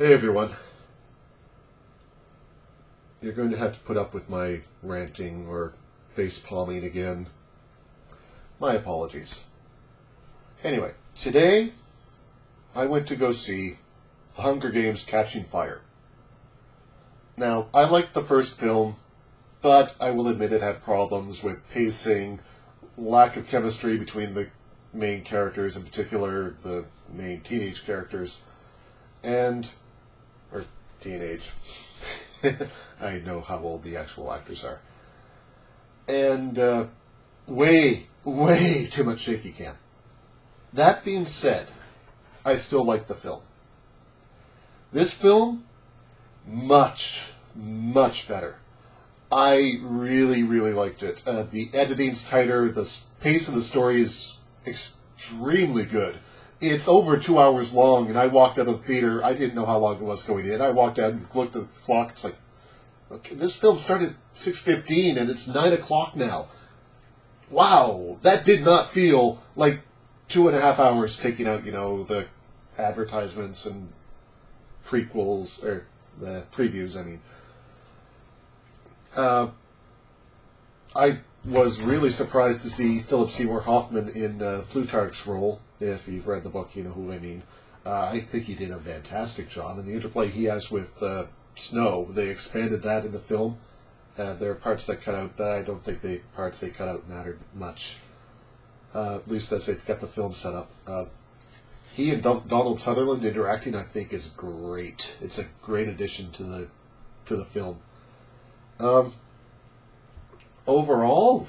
Hey everyone. You're going to have to put up with my ranting or face palming again. My apologies. Anyway, today I went to go see The Hunger Games Catching Fire. Now, I liked the first film, but I will admit it had problems with pacing, lack of chemistry between the main characters, in particular the main teenage characters, and teenage. I know how old the actual actors are. And uh, way, way too much shaky cam. That being said, I still like the film. This film, much, much better. I really, really liked it. Uh, the editing's tighter. The pace of the story is extremely good. It's over two hours long, and I walked out of the theater. I didn't know how long it was going in. I walked out and looked at the clock. It's like, okay, this film started six fifteen, and it's nine o'clock now. Wow, that did not feel like two and a half hours taking out, you know, the advertisements and prequels or the previews. I mean, uh, I was really surprised to see Philip Seymour Hoffman in uh, Plutarch's role. If you've read the book, you know who I mean. Uh, I think he did a fantastic job, and the interplay he has with uh, Snow, they expanded that in the film. Uh, there are parts that cut out that I don't think the parts they cut out mattered much. Uh, at least as they've got the film set up. Uh, he and Don- Donald Sutherland interacting, I think, is great. It's a great addition to the to the film. Um, overall,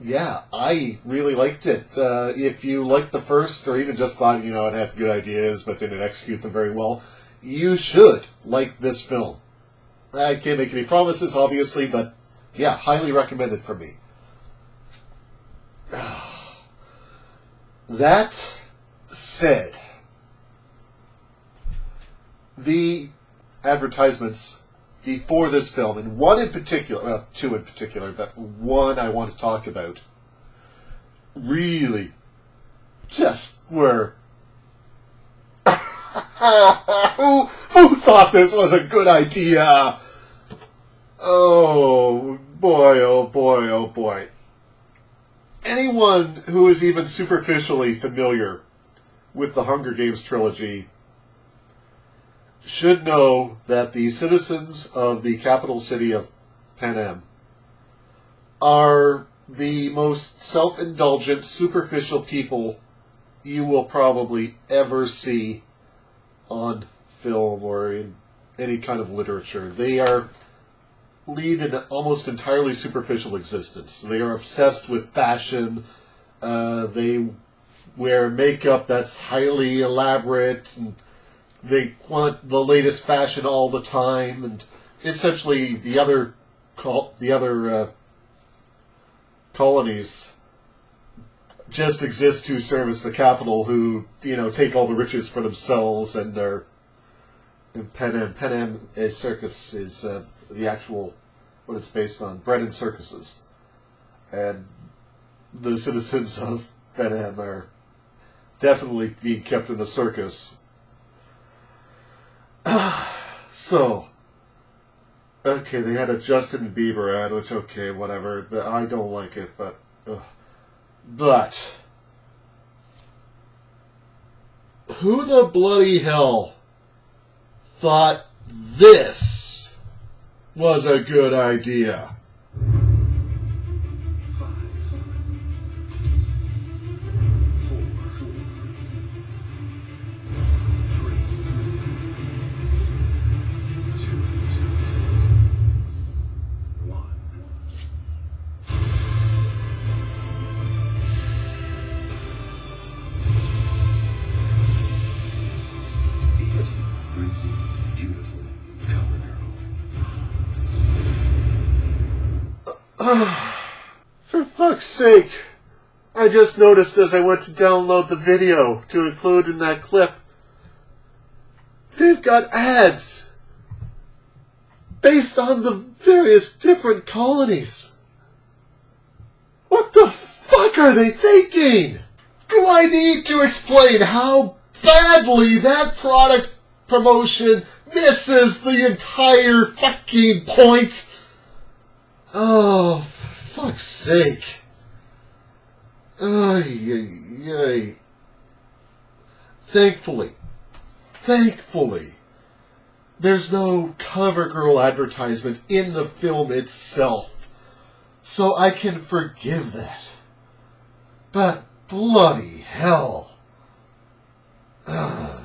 yeah, I really liked it. Uh, if you liked the first, or even just thought, you know, it had good ideas but didn't execute them very well, you should like this film. I can't make any promises, obviously, but yeah, highly recommended for me. that said, the advertisements before this film, and one in particular, well, two in particular, but one I want to talk about, really just were. who, who thought this was a good idea? Oh boy, oh boy, oh boy. Anyone who is even superficially familiar with the Hunger Games trilogy should know that the citizens of the capital city of Panem are the most self indulgent, superficial people you will probably ever see on film or in any kind of literature. They are lead an almost entirely superficial existence. They are obsessed with fashion. Uh, they wear makeup that's highly elaborate and they want the latest fashion all the time, and essentially the other col- the other uh, colonies just exist to service the Capitol, who you know take all the riches for themselves and are. In Panem, Panem a circus is uh, the actual what it's based on, bread and circuses, and the citizens of Panem are definitely being kept in the circus so, okay, they had a Justin Bieber ad, which okay, whatever. The, I don't like it, but ugh. but who the bloody hell thought this was a good idea? For fuck's sake! I just noticed as I went to download the video to include in that clip. They've got ads based on the various different colonies. What the fuck are they thinking? Do I need to explain how badly that product promotion misses the entire fucking point. Oh, for fuck's sake. Ay, ay, ay. Thankfully, thankfully, there's no CoverGirl advertisement in the film itself. So I can forgive that. But bloody hell. Ugh.